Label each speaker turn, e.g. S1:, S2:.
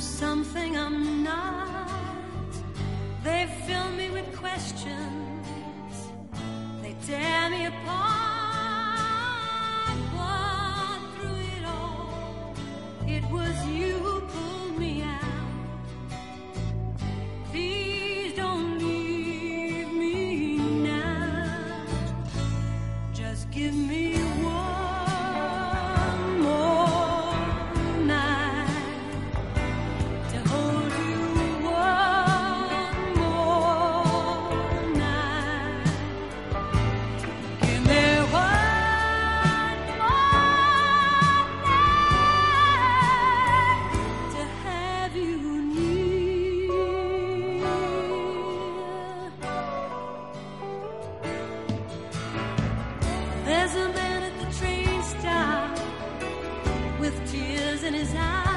S1: something I'm not. They fill me with questions, they tear me apart. But through it all, it was you who pulled me out. Please don't leave me now. Just give me one. in his eyes.